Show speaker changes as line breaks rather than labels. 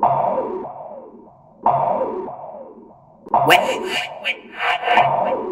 Wait, wait, wait.